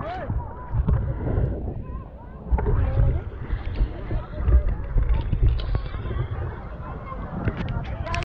Hey!